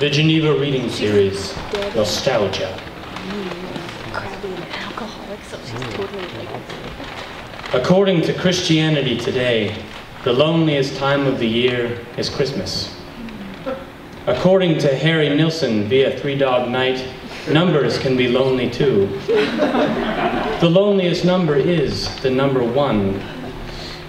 The Geneva Reading Series, Nostalgia. According to Christianity today, the loneliest time of the year is Christmas. According to Harry Nilsson via Three Dog Night, numbers can be lonely too. The loneliest number is the number one.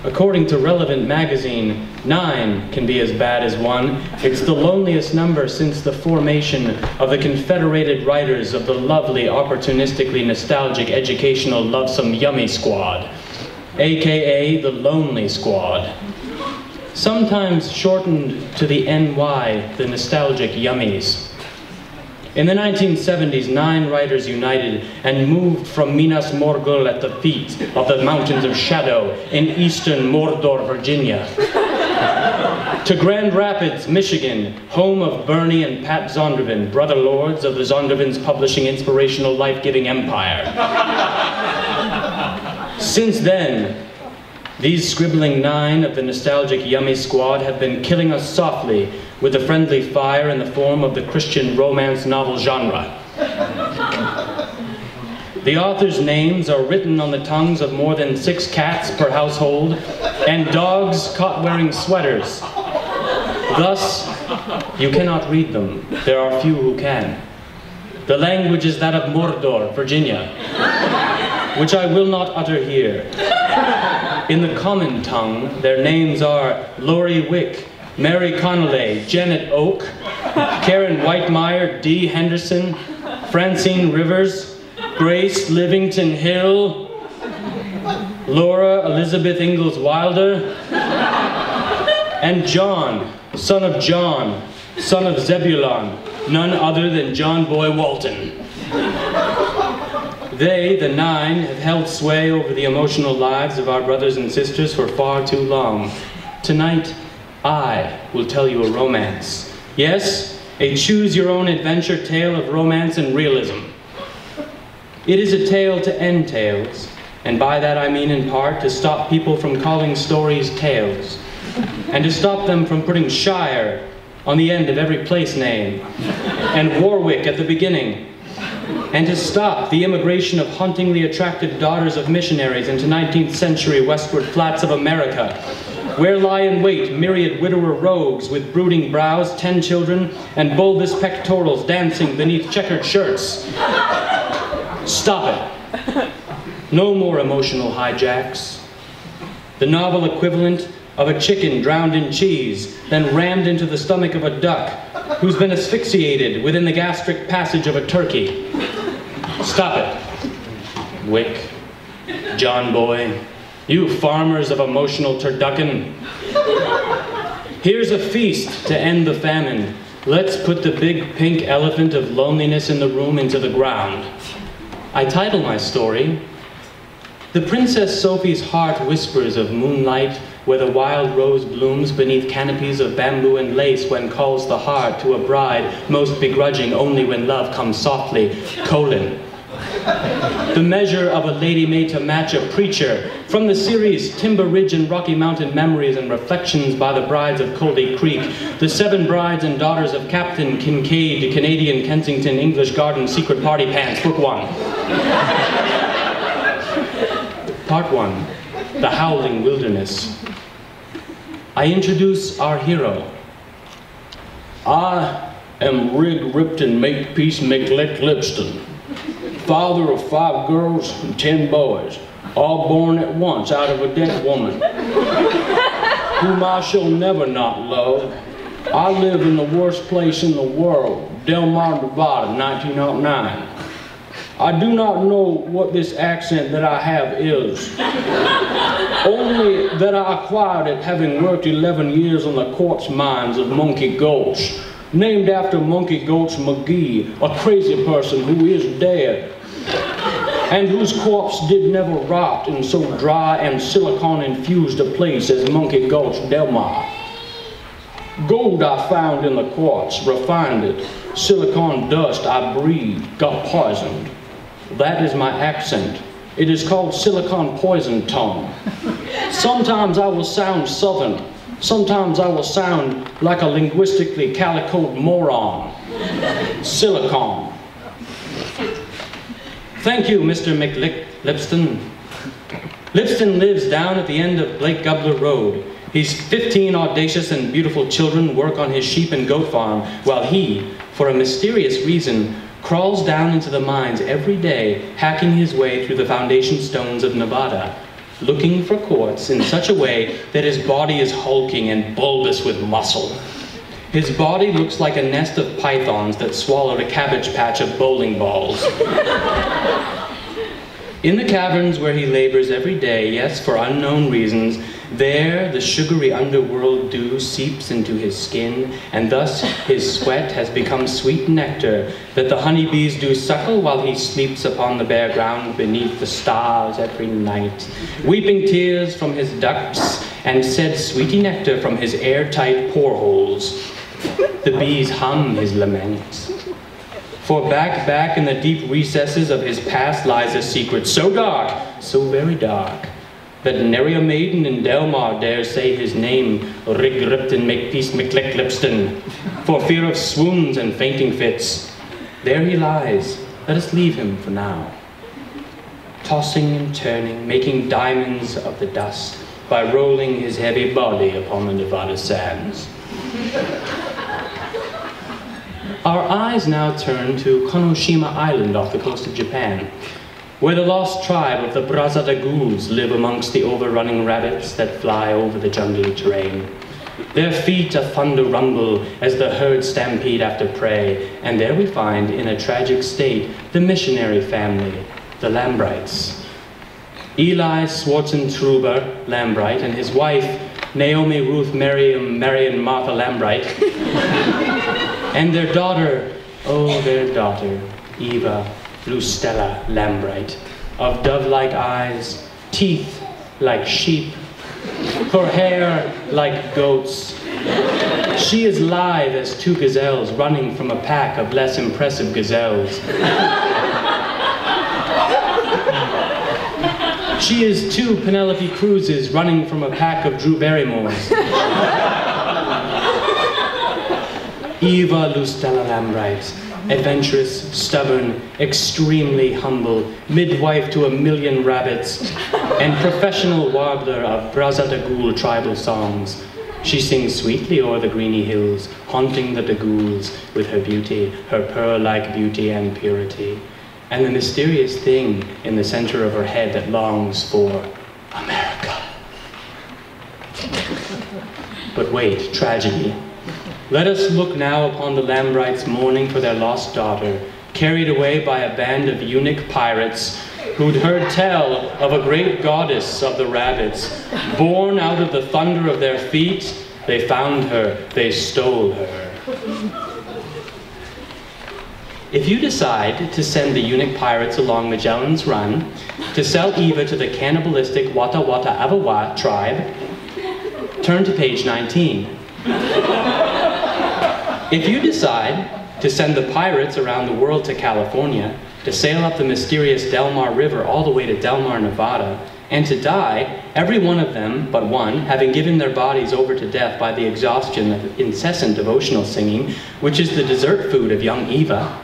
According to Relevant magazine, nine can be as bad as one. It's the loneliest number since the formation of the Confederated Writers of the lovely, opportunistically nostalgic, educational, lovesome Yummy Squad, aka the Lonely Squad. Sometimes shortened to the NY, the nostalgic Yummies. In the 1970s, nine writers united and moved from Minas Morgul at the feet of the Mountains of Shadow in eastern Mordor, Virginia, to Grand Rapids, Michigan, home of Bernie and Pat Zondervan, brother lords of the Zondervans publishing inspirational life-giving empire. Since then, these scribbling nine of the nostalgic Yummy Squad have been killing us softly with a friendly fire in the form of the Christian romance novel genre. The authors' names are written on the tongues of more than six cats per household and dogs caught wearing sweaters. Thus, you cannot read them. There are few who can. The language is that of Mordor, Virginia, which I will not utter here. In the common tongue, their names are Lori Wick, Mary Connealy, Janette Oke, Karen Witemeyer, Dee Henderson, Francine Rivers, Grace Livingston Hill, Laura Elizabeth Ingalls Wilder, and John, son of John, son of Zebulon, none other than John Boy Walton. They, the nine, have held sway over the emotional lives of our brothers and sisters for far too long. Tonight, I will tell you a romance. Yes, a choose your own adventure tale of romance and realism. It is a tale to end tales, and by that I mean in part to stop people from calling stories tales, and to stop them from putting Shire on the end of every place name, and Warwick at the beginning, and to stop the immigration of hauntingly attractive daughters of missionaries into 19th century westward flats of America, where lie in wait myriad widower rogues with brooding brows, ten children, and bulbous pectorals dancing beneath checkered shirts. Stop it. No more emotional hijacks. The novel equivalent of a chicken drowned in cheese, then rammed into the stomach of a duck, who's been asphyxiated within the gastric passage of a turkey. Stop it. Wick, John Boy, you farmers of emotional turducken. Here's a feast to end the famine. Let's put the big pink elephant of loneliness in the room into the ground. I title my story, The Princess Sophie's Heart Whispers of Moonlight where the wild rose blooms beneath canopies of bamboo and lace when calls the heart to a bride most begrudging only when love comes softly, colon. The measure of a lady made to match a preacher from the series Timber Ridge and Rocky Mountain Memories and Reflections by the Brides of Coldy Creek, the seven brides and daughters of Captain Kincaid, Canadian Kensington English Garden Secret Party Pants, Book One. Part One, The Howling Wilderness. I introduce our hero. I am Rig Ripton Makepeace McLick Lipston, father of five girls and ten boys, all born at once out of a dead woman, whom I shall never not love. I live in the worst place in the world, Del Mar, Nevada, 1909. I do not know what this accent that I have is. Only that I acquired it having worked 11 years on the quartz mines of Monkey Gulch, named after Monkey Gulch McGee, a crazy person who is dead, and whose corpse did never rot in so dry and silicon-infused a place as Monkey Gulch Delmar. Gold I found in the quartz, refined it. Silicon dust I breathed, got poisoned. That is my accent. It is called silicon poison tongue. Sometimes I will sound southern, Sometimes I will sound like a linguistically calicoed moron. Silicon. Thank you, Mr. McLipston. Lipston lives down at the end of Blake Gubler Road. He's 15 audacious and beautiful children work on his sheep and goat farm, while he, for a mysterious reason, crawls down into the mines every day, hacking his way through the foundation stones of Nevada, looking for quartz in such a way that his body is hulking and bulbous with muscle. His body looks like a nest of pythons that swallowed a cabbage patch of bowling balls. In the caverns where he labors every day, yes, for unknown reasons, there the sugary underworld dew seeps into his skin, and thus his sweat has become sweet nectar that the honeybees do suckle while he sleeps upon the bare ground beneath the stars every night, weeping tears from his ducts and said sweety nectar from his airtight poreholes. The bees hum his laments. For back, back in the deep recesses of his past lies a secret so dark, so very dark, that nary a maiden in Delmar dare say his name, Rig Ripton Makepeace McLecklipston, for fear of swoons and fainting fits. There he lies. Let us leave him for now. Tossing and turning, making diamonds of the dust, by rolling his heavy body upon the Nevada sands. Our eyes now turn to Konoshima Island off the coast of Japan, where the lost tribe of the Brazadaguls live amongst the overrunning rabbits that fly over the jungly terrain. Their feet a thunder rumble as the herd stampede after prey, and there we find, in a tragic state, the missionary family, the Lambrights. Eli Swartzentruber Lambright and his wife, Naomi Ruth Miriam Marion Martha Lambright, and their daughter, oh, their daughter, Eva Lustella Lambright, of dove-like eyes, teeth like sheep, her hair like goats. She is lithe as two gazelles running from a pack of less impressive gazelles. She is two Penelope Cruises running from a pack of Drew Barrymores. Eva Lustella Lambright, adventurous, stubborn, extremely humble, midwife to a million rabbits, and professional warbler of Braza Dagul tribal songs. She sings sweetly o'er the greeny hills, haunting the Daguls with her beauty, her pearl-like beauty and purity and the mysterious thing in the center of her head that longs for America. But wait, tragedy. Let us look now upon the Lambrights mourning for their lost daughter, carried away by a band of eunuch pirates who'd heard tell of a great goddess of the rabbits. Born out of the thunder of their feet, they found her, they stole her. If you decide to send the eunuch pirates along Magellan's Run to sell Eva to the cannibalistic Wata Wata Awawa tribe, turn to page 19. If you decide to send the pirates around the world to California, to sail up the mysterious Delmar River all the way to Delmar, Nevada, and to die, every one of them but one, having given their bodies over to death by the exhaustion of incessant devotional singing, which is the dessert food of young Eva,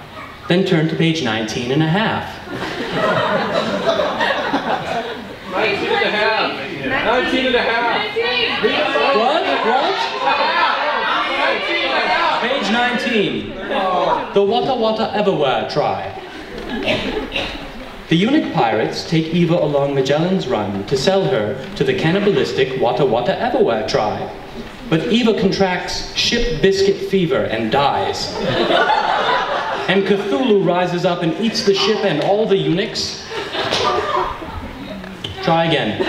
then turn to page 19 and a half. 19 and a half. 19 and a half. What? What? 19 and a half. Page 19. The Wata Wata Everywhere tribe. The eunuch pirates take Eva along Magellan's Run to sell her to the cannibalistic Wata Wata Everywhere tribe. But Eva contracts ship biscuit fever and dies. and Cthulhu rises up and eats the ship and all the eunuchs. Try again.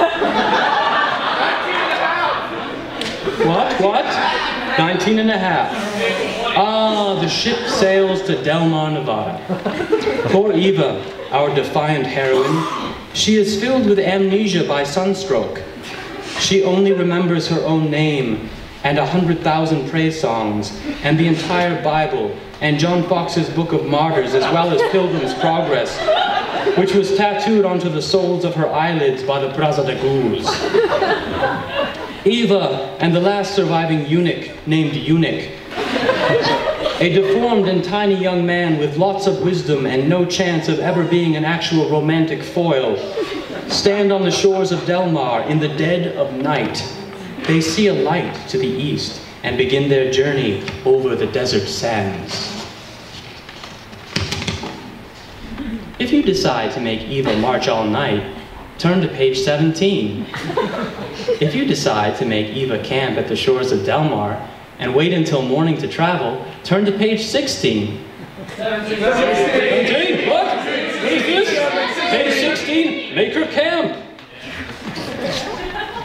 What? What? 19 and a half. Ah, the ship sails to Delmar, Nevada. Poor Eva, our defiant heroine, she is filled with amnesia by sunstroke. She only remembers her own name and a hundred thousand praise songs and the entire Bible and John Foxe's Book of Martyrs as well as Pilgrim's Progress, which was tattooed onto the soles of her eyelids by the Braza de Ghouls. Eva and the last surviving eunuch named Eunuch. A deformed and tiny young man with lots of wisdom and no chance of ever being an actual romantic foil stand on the shores of Delmar in the dead of night. They see a light to the east and begin their journey over the desert sands. If you decide to make Eva march all night, turn to page 17. If you decide to make Eva camp at the shores of Delmar and wait until morning to travel, turn to page 16. 17? What? What is this? Page 16, make her camp.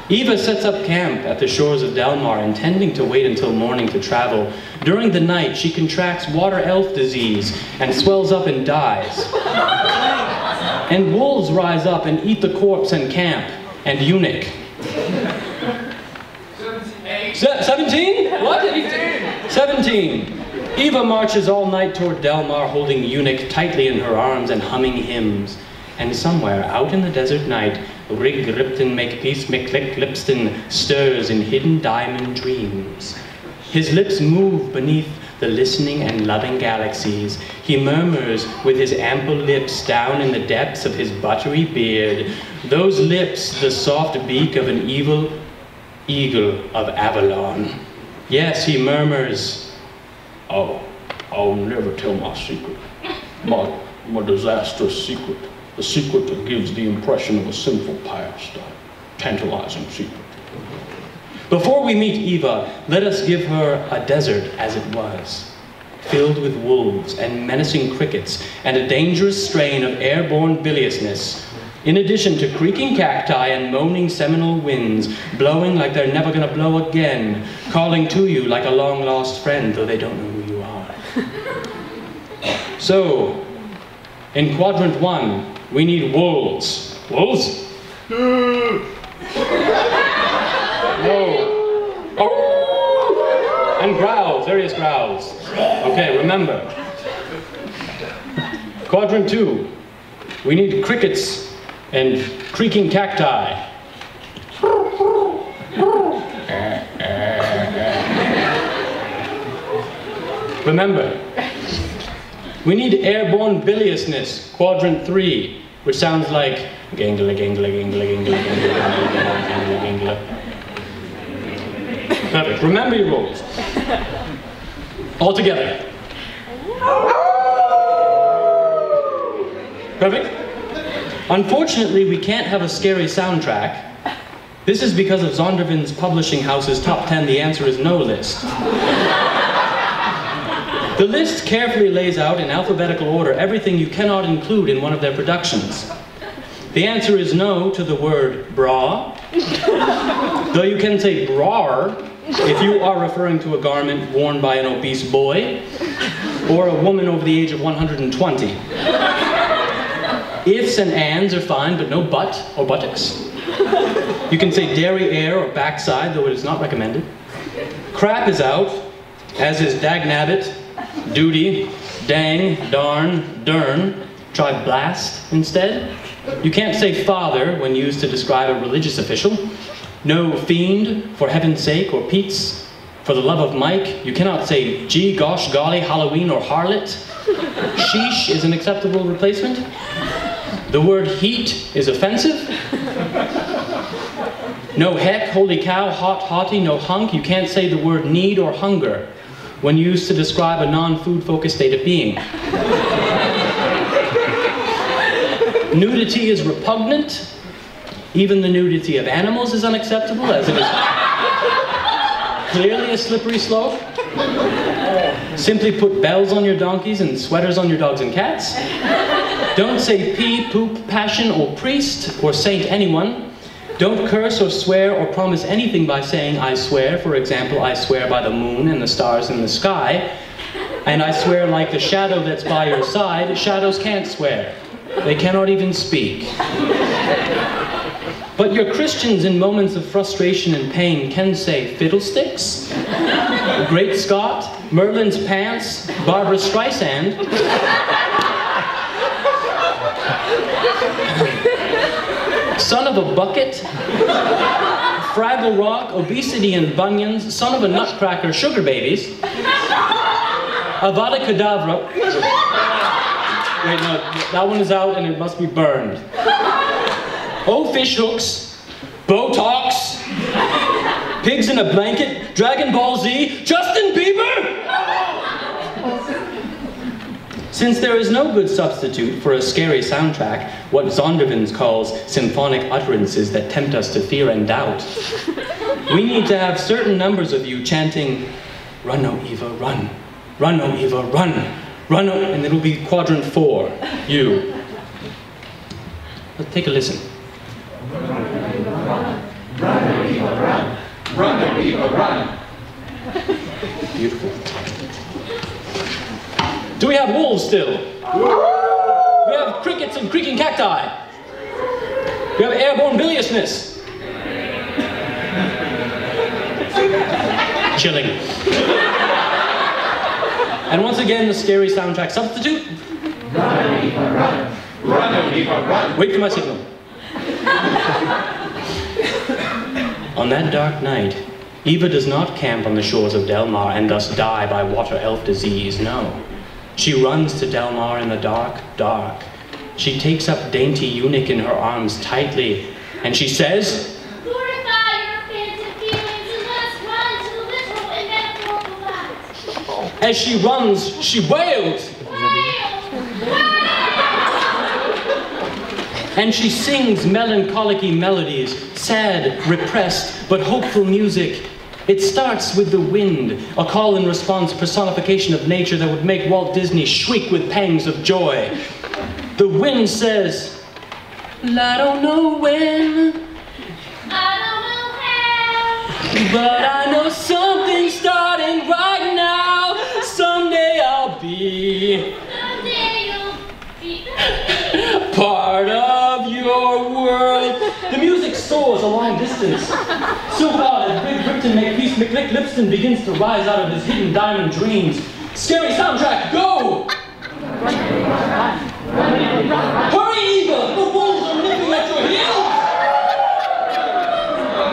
Eva sets up camp at the shores of Delmar, intending to wait until morning to travel. During the night, she contracts water elf disease and swells up and dies. And wolves rise up and eat the corpse and camp, and eunuch. 17? What? 17. Eva marches all night toward Delmar, holding eunuch tightly in her arms and humming hymns. And somewhere out in the desert night, Rig Ripton Makepeace McLick Lipston stirs in hidden diamond dreams. His lips move beneath the listening and loving galaxies. He murmurs with his ample lips down in the depths of his buttery beard. Those lips, the soft beak of an evil eagle of Avalon. Yes, he murmurs, I'll, I'll never tell my secret. My, my disastrous secret. The secret that gives the impression of a sinful past. A tantalizing secret. Before we meet Eva, let us give her a desert as it was, filled with wolves and menacing crickets and a dangerous strain of airborne biliousness, in addition to creaking cacti and moaning seminal winds, blowing like they're never gonna blow again, calling to you like a long lost friend, though they don't know who you are. so, in quadrant one, we need wolves. Wolves? No. Oh. And growls, various growls. Okay, remember. Quadrant two, we need crickets and creaking cacti. Remember, we need airborne biliousness, quadrant three, which sounds like gingla, gingla, gingla, gingla. Perfect. Remember your rules. All together. Perfect. Unfortunately, we can't have a scary soundtrack. This is because of Zondervan's publishing house's top 10 The Answer is No list. The list carefully lays out in alphabetical order everything you cannot include in one of their productions. The answer is no to the word bra, though you can say brar if you are referring to a garment worn by an obese boy or a woman over the age of 120. Ifs and ands are fine, but no butt or buttocks. You can say derriere or backside, though it is not recommended. Crap is out, as is dagnabbit, duty, dang, darn, dern. Try blast instead. You can't say father when used to describe a religious official. No fiend, for heaven's sake, or Pete's. For the love of Mike, you cannot say gee, gosh, golly, Halloween, or harlot. Sheesh is an acceptable replacement. The word heat is offensive. No heck, holy cow, hot, hottie, no hunk. You can't say the word need or hunger when used to describe a non-food focused state of being. Nudity is repugnant. Even the nudity of animals is unacceptable, as it is clearly a slippery slope. Simply put bells on your donkeys and sweaters on your dogs and cats. Don't say pee, poop, passion, or priest, or saint anyone. Don't curse or swear or promise anything by saying, I swear. For example, I swear by the moon and the stars in the sky. And I swear like the shadow that's by your side. Shadows can't swear. They cannot even speak. But your Christians in moments of frustration and pain can say fiddlesticks, Great Scott, Merlin's pants, Barbra Streisand. Son of a bucket, Fraggle Rock, obesity and bunions, son of a nutcracker, sugar babies, Avada Kedavra. Wait, no, that one is out and it must be burned. Oh, fish hooks, Botox, pigs in a blanket, Dragon Ball Z, Justin Bieber! Since there is no good substitute for a scary soundtrack, what Zondervans calls symphonic utterances that tempt us to fear and doubt, we need to have certain numbers of you chanting, Run, O Eva, run. Run, O Eva, run. Run, O, and it'll be quadrant four, you. Take a listen. Beautiful. Do we have wolves still? We have crickets and creaking cacti. We have airborne biliousness. Chilling. And once again, the scary soundtrack substitute. Run, Amoeba, run. Run, Amoeba, run. Wait for my signal. on that dark night, Eva does not camp on the shores of Delmar and thus die by water elf disease, no. She runs to Delmar in the dark, dark. She takes up dainty eunuch in her arms tightly, and she says, Glorify your phantom feelings and let us run to the literal and metaphorical light. as she runs, she wails, and she sings melancholic melodies, sad, repressed, but hopeful music. It starts with the wind, a call and response personification of nature that would make Walt Disney shriek with pangs of joy. The wind says, I don't know when, I don't know how. but I know something's starting right soars a long distance. So loud as Big Ripton McPeace McLick Lipston begins to rise out of his hidden diamond dreams. Scary soundtrack, go! Hurry, Eva! The wolves are nipping at your heels!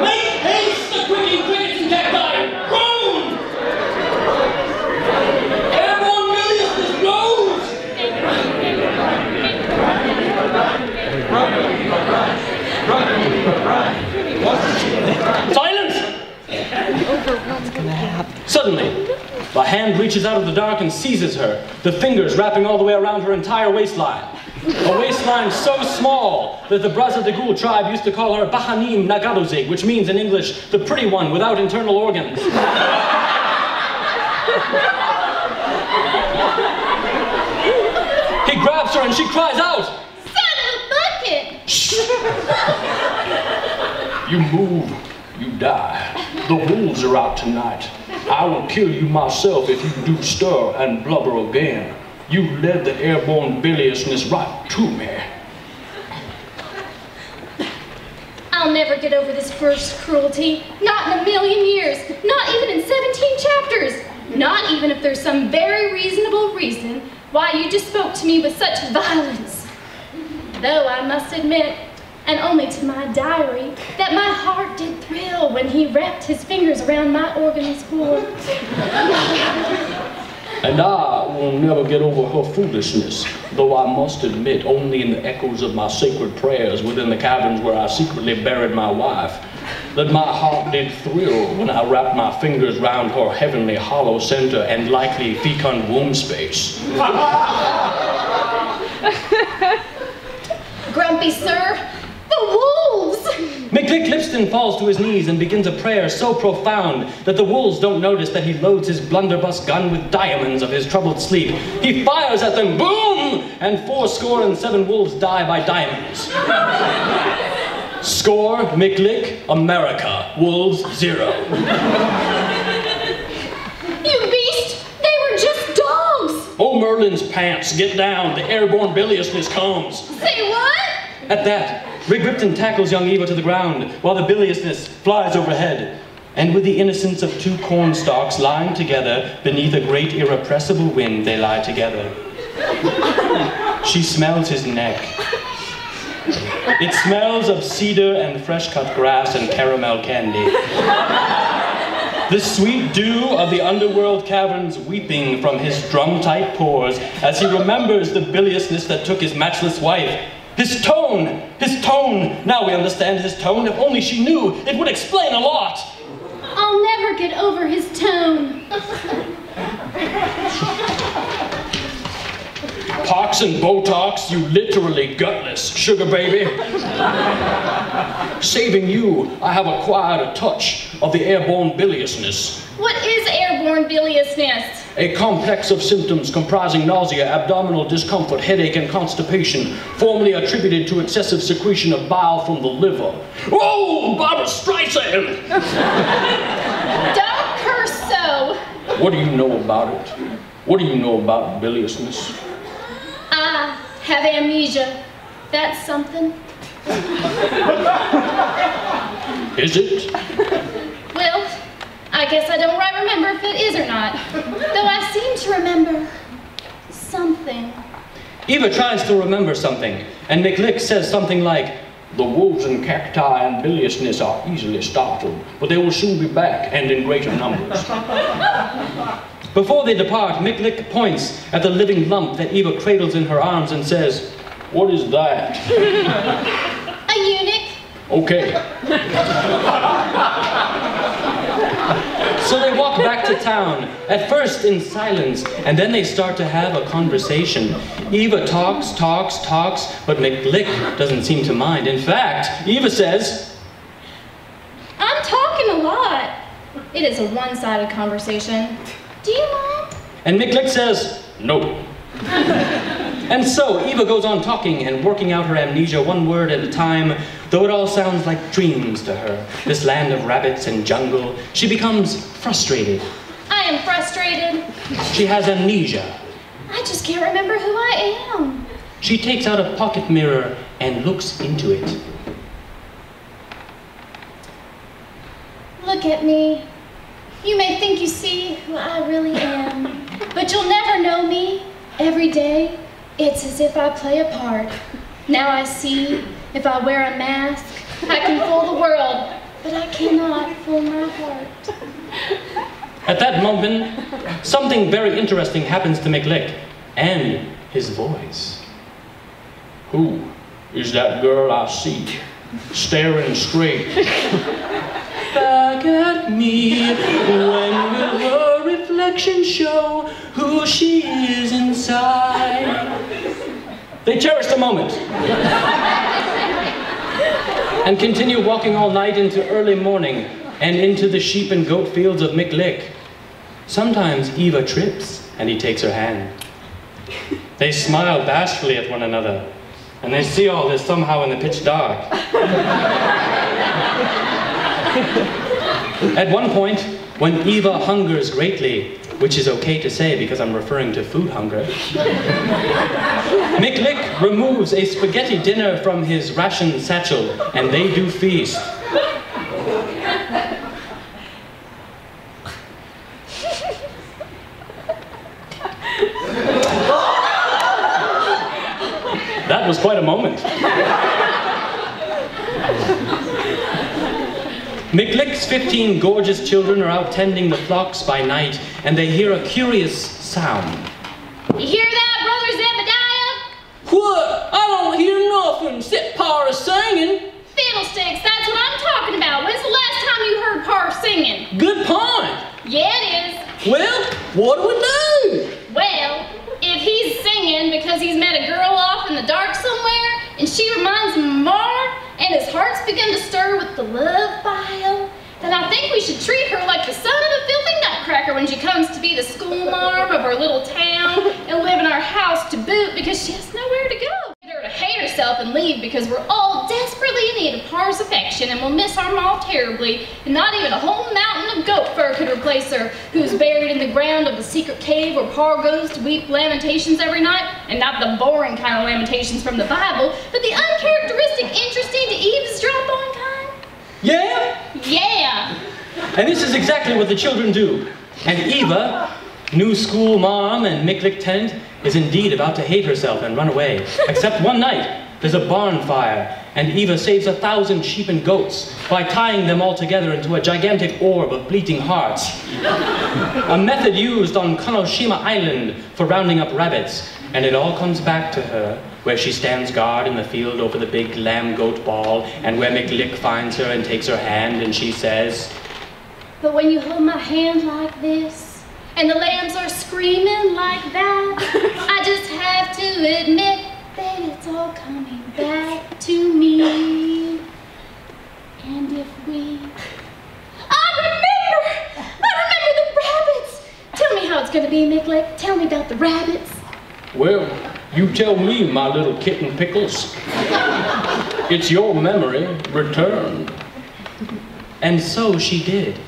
Make haste, the quicking crickets and cacti! Groan! Airborne millionaires rose! Silence! Suddenly, a hand reaches out of the dark and seizes her, the fingers wrapping all the way around her entire waistline. A waistline so small that the Braza de Ghoul tribe used to call her Bahanim Nagadozig, which means in English, the pretty one without internal organs. He grabs her and she cries out, Son of a bucket! You move, you die. The wolves are out tonight. I will kill you myself if you do stir and blubber again. You led the airborne biliousness right to me. I'll never get over this first cruelty. Not in a million years. Not even in 17 chapters. Not even if there's some very reasonable reason why you just spoke to me with such violence. Though I must admit, and only to my diary, that my heart did thrill when he wrapped his fingers around my organ's cord. And I will never get over her foolishness, though I must admit only in the echoes of my sacred prayers within the caverns where I secretly buried my wife, that my heart did thrill when I wrapped my fingers round her heavenly hollow center and likely fecund womb space. Grumpy sir, the wolves! McVick Lipston falls to his knees and begins a prayer so profound that the wolves don't notice that he loads his blunderbuss gun with diamonds of his troubled sleep. He fires at them, boom! And four score and seven wolves die by diamonds. Score, McLick, America. Wolves, zero. You beast! They were just dogs! Oh, Merlin's pants, get down. The airborne biliousness comes. Say what? At that, Rig Ripton tackles young Eva to the ground while the biliousness flies overhead. And with the innocence of two corn stalks lying together beneath a great irrepressible wind, they lie together. She smells his neck. It smells of cedar and fresh cut grass and caramel candy. The sweet dew of the underworld caverns weeping from his drum-tight pores as he remembers the biliousness that took his matchless wife. His tone! His tone! Now we understand his tone. If only she knew, it would explain a lot. I'll never get over his tone. Pox and Botox, you literally gutless sugar baby. Saving you, I have acquired a touch of the airborne biliousness. What is airborne biliousness? A complex of symptoms comprising nausea, abdominal discomfort, headache, and constipation, formerly attributed to excessive secretion of bile from the liver. Oh, Barbra Streisand! Don't curse so. What do you know about it? What do you know about biliousness? I have amnesia. That's something. Is it? Well, I guess I don't right remember if it is or not. Though I seem to remember something. Eva tries to remember something, and McLick says something like, The wolves and cacti and biliousness are easily startled, but they will soon be back and in greater numbers. Before they depart, Miklik points at the living lump that Eva cradles in her arms and says, What is that? A eunuch. Okay, So they walk back to town, at first in silence, and then they start to have a conversation. Eva talks, talks, talks, but McLick doesn't seem to mind. In fact, Eva says, I'm talking a lot. It is a one-sided conversation. Do you mind? and McLick says, no. And so Eva goes on talking and working out her amnesia one word at a time, though it all sounds like dreams to her. This land of rabbits and jungle. She becomes frustrated. I am frustrated. She has amnesia. I just can't remember who I am. She takes out a pocket mirror and looks into it. Look at me. You may think you see who I really am, but you'll never know me. Every day, it's as if I play a part. Now I see, if I wear a mask, I can fool the world, but I cannot fool my heart. At that moment, something very interesting happens to McLick and his voice. Who is that girl I see? Staring straight. Back at me, when will her reflection show who she is inside? They cherish the moment and continue walking all night into early morning and into the sheep and goat fields of McLick. Sometimes Eva trips and he takes her hand. They smile bashfully at one another and they see all this somehow in the pitch dark. At one point, when Eva hungers greatly, which is okay to say because I'm referring to food hunger, Miklik removes a spaghetti dinner from his ration satchel and they do feast. That was quite a moment. McLick's 15 gorgeous children are out tending the flocks by night, and they hear a curious sound. You hear that, Brother Zebediah? What? I don't hear nothing except Para singing. Fiddlesticks, that's what I'm talking about. When's the last time you heard Parr singing? Good point. Yeah, it is. Well, what do we do? Well, if he's singing because he's met a girl off in the dark somewhere, and she reminds him of Mar, and his heart's begun to stir with the love bile, then I think we should treat her like the son of a filthy nutcracker when she comes to be the schoolmarm of our little town and live in our house to boot because she has nowhere to go. Get her to hate herself and leave because we're all desperately in need of Par's affection and we'll miss our Ma terribly, and not even a whole mountain of goat fur could replace her, who's buried in the ground of the secret cave where Par goes to weep lamentations every night, and not the boring kind of lamentations from the Bible, but the uncharacteristic, interesting to eavesdrop on kind. Yeah? Yeah. And this is exactly what the children do. And Eva, new school mom and Miklik tenant, is indeed about to hate herself and run away. Except one night, There's a barn fire, and Eva saves a thousand sheep and goats by tying them all together into a gigantic orb of bleating hearts. a method used on Konoshima Island for rounding up rabbits, and it all comes back to her where she stands guard in the field over the big lamb goat ball, and where McLick finds her and takes her hand, and she says, But when you hold my hand like this, and the lambs are screaming like that, I just have to admit that it's all coming back to me. And if we... I remember! I remember the rabbits! Tell me how it's gonna be, McLick. Tell me about the rabbits. Well, you tell me, my little kitten pickles. It's your memory returned. and so she did.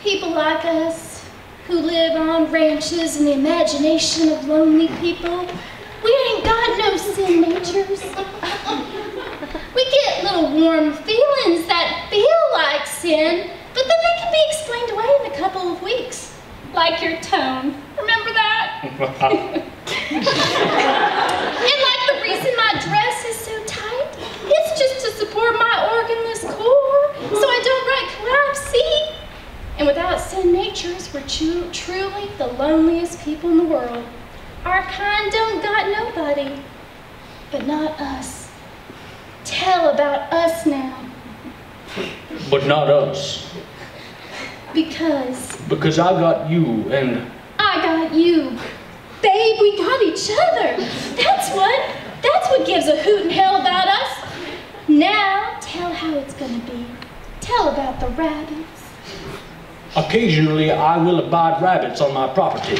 People like us, who live on ranches in the imagination of lonely people, we ain't got no sin natures. We get little warm feelings that feel like sin, but then they can be explained away in a couple of weeks. Like your tone. Remember that? and like the reason my dress is so tight, it's just to support my organless core, so I don't write collapse, see? And without sin natures, we're tru- truly the loneliest people in the world. Our kind don't got nobody, but not us. Tell about us now, But not us. because Because I got you and I got you. Babe, we got each other. That's what. That's what gives a hoot and hell about us. Now, tell how it's gonna be. Tell about the rabbits. Occasionally I will abide rabbits on my property.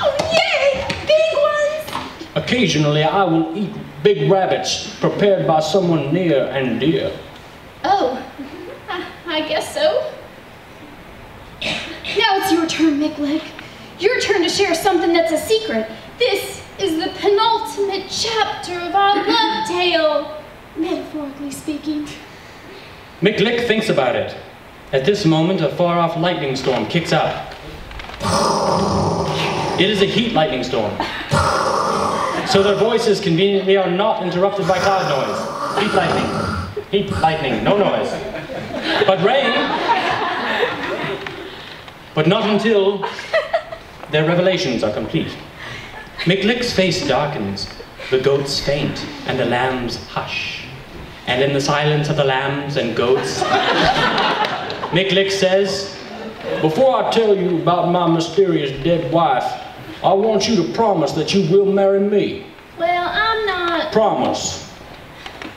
Oh, yay! Big ones! Occasionally I will eat big rabbits prepared by someone near and dear. Oh, I, I guess so. Now it's your turn, Micklick. Your turn to share something that's a secret. This is the penultimate chapter of our love tale, metaphorically speaking. McLick thinks about it. At this moment, a far-off lightning storm kicks up. It is a heat lightning storm. So their voices conveniently are not interrupted by cloud noise. Heat lightning. Heat lightning. No noise. But rain. But not until their revelations are complete. McLick's face darkens, the goats faint, and the lambs hush. And in the silence of the lambs and goats, McLick says, Before I tell you about my mysterious dead wife, I want you to promise that you will marry me. Well, I'm not. Promise.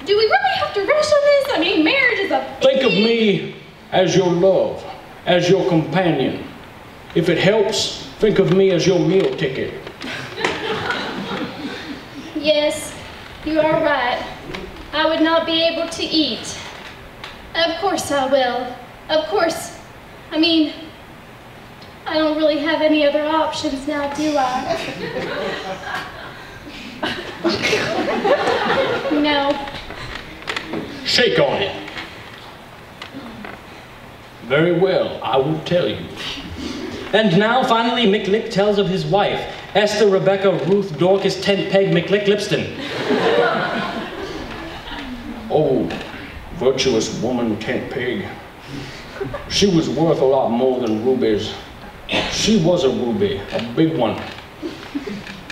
Do we really have to rush on this? I mean, marriage is a. Think of me as your love, as your companion. If it helps, think of me as your meal ticket. Yes, you are right. I would not be able to eat. Of course I will. Of course. I mean, I don't really have any other options now, do I? no. Shake on it. Very well, I will tell you. And now, finally, McLick tells of his wife, Esther Rebecca Ruth Dorcas Tent Peg McLick Lipston. Oh, virtuous woman, tent pig. She was worth a lot more than rubies. She was a ruby, a big one.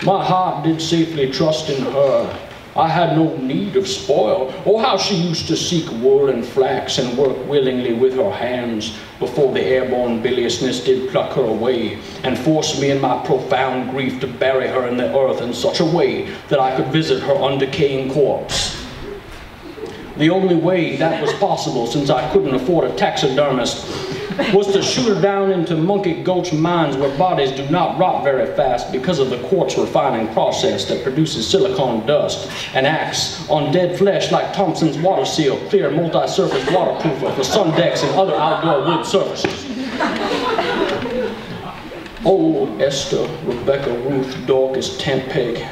My heart did safely trust in her. I had no need of spoil, or how she used to seek wool and flax and work willingly with her hands before the airborne biliousness did pluck her away and force me in my profound grief to bury her in the earth in such a way that I could visit her undecaying corpse. The only way that was possible, since I couldn't afford a taxidermist, was to shoot her down into Monkey Gulch mines where bodies do not rot very fast because of the quartz refining process that produces silicon dust and acts on dead flesh like Thompson's water seal, clear multi-surface waterproofer for sun decks and other outdoor wood surfaces. Old Esther Rebecca Ruth Dorcas Tent Peg.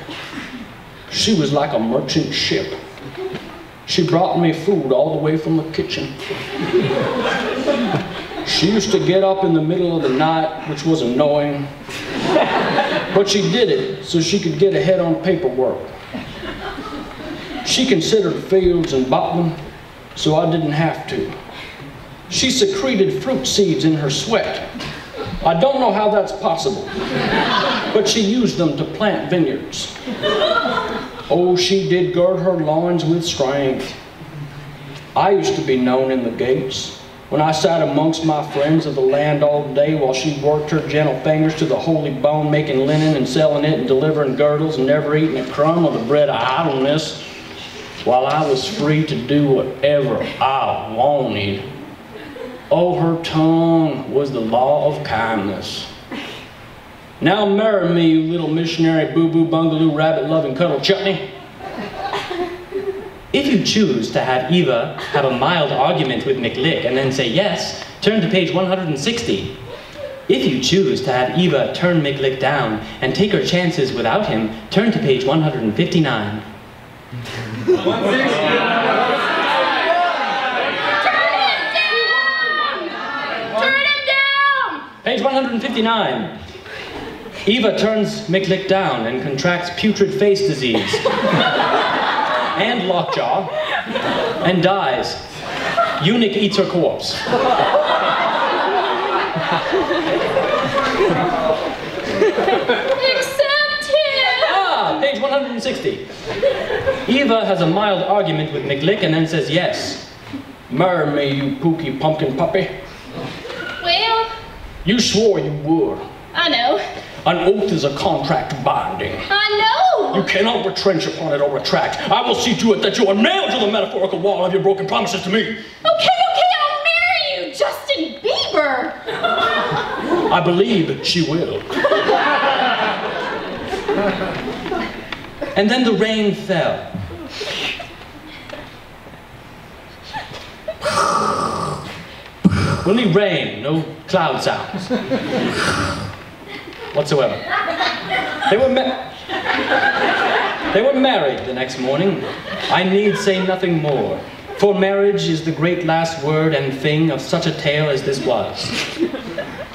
She was like a merchant ship. She brought me food all the way from the kitchen. She used to get up in the middle of the night, which was annoying, But she did it so she could get ahead on paperwork. She considered fields and bought them, so I didn't have to. She secreted fruit seeds in her sweat. I don't know how that's possible, but she used them to plant vineyards. Oh, she did gird her loins with strength. I used to be known in the gates when I sat amongst my friends of the land all day while she worked her gentle fingers to the holy bone, making linen and selling it and delivering girdles and never eating a crumb of the bread of idleness, while I was free to do whatever I wanted. Oh, her tongue was the law of kindness. Now marry me, you little missionary boo-boo bungaloo rabbit loving cuddle chutney. If you choose to have Eva have a mild argument with McLick and then say yes, turn to page 160. If you choose to have Eva turn McLick down and take her chances without him, turn to page 159. Turn him down! Page 159. Eva turns McLick down and contracts putrid face disease and lockjaw and dies. Eunuch eats her corpse. Accept him! Ah, page 160. Eva has a mild argument with McLick and then says yes. Marry me, you pooky pumpkin puppy. Well, You swore you would. I know. An oath is a contract binding. I know! You cannot retrench upon it or retract. I will see to it that you are nailed to the metaphorical wall of your broken promises to me. Okay, okay, I'll marry you, Justin Bieber! I believe that she will. And then the rain fell. Only rain, no cloud sounds. Whatsoever. They were They were married the next morning. I need say nothing more. For marriage is the great last word and thing of such a tale as this was.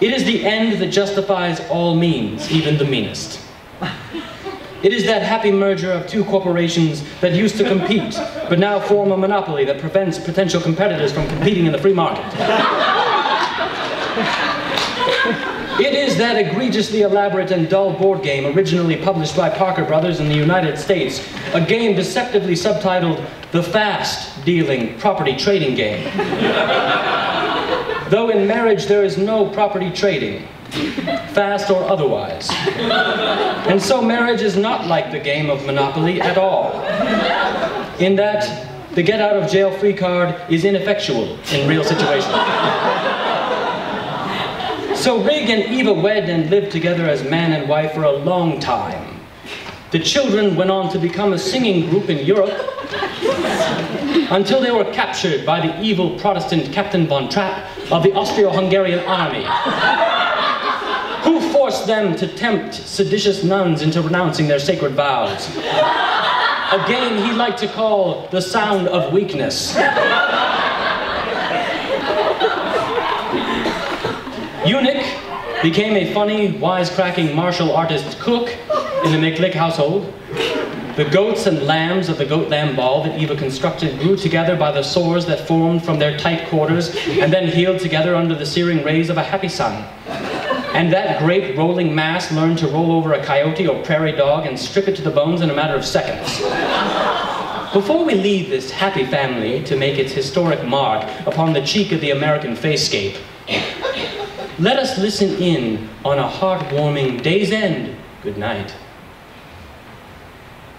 It is the end that justifies all means, even the meanest. It is that happy merger of two corporations that used to compete, but now form a monopoly that prevents potential competitors from competing in the free market. It is that egregiously elaborate and dull board game originally published by Parker Brothers in the United States, a game deceptively subtitled The Fast Dealing Property Trading Game. Though in marriage there is no property trading, fast or otherwise. And so marriage is not like the game of Monopoly at all. In that the get out of jail free card is ineffectual in real situations. So Rig and Eva wed and lived together as man and wife for a long time. The children went on to become a singing group in Europe until they were captured by the evil Protestant Captain von Trapp of the Austro-Hungarian army, who forced them to tempt seditious nuns into renouncing their sacred vows. A game he liked to call the sound of weakness. Eunuch became a funny, wisecracking martial artist cook in the McLick household. The goats and lambs of the goat lamb ball that Eva constructed grew together by the sores that formed from their tight quarters and then healed together under the searing rays of a happy sun. And that great rolling mass learned to roll over a coyote or prairie dog and strip it to the bones in a matter of seconds. Before we leave this happy family to make its historic mark upon the cheek of the American facescape, let us listen in on a heartwarming day's end. Good night.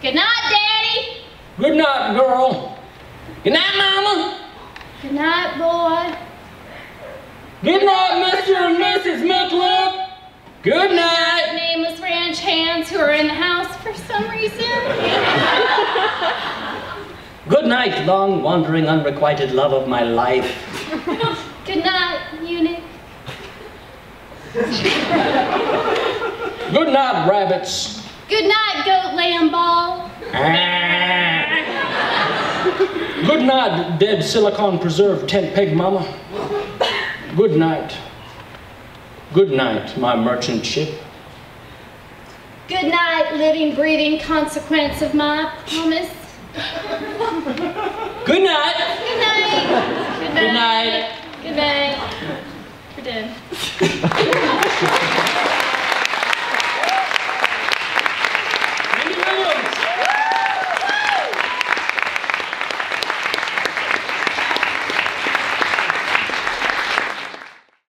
Good night, Daddy! Good night, girl. Good night, Mama. Good night, boy. Good night, Mr. and Mrs. McLick. Good night. Nameless ranch hands who are in the house for some reason. Good night, long wandering, unrequited love of my life. Good night. Good night, rabbits. Good night, goat lamb ball. Good night, dead silicon preserved tent peg mama. Good night. Good night, my merchant ship. Good night, living, breathing consequence of my promise. Good night. Good night. Good night. Good night. Good night. We're Justin.